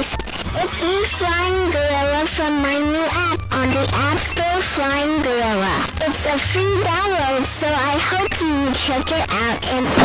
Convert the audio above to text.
guys. It's me, Flying Gorilla from my new app on the App Store, Flying Gorilla. It's a free download, so I hope you check it out and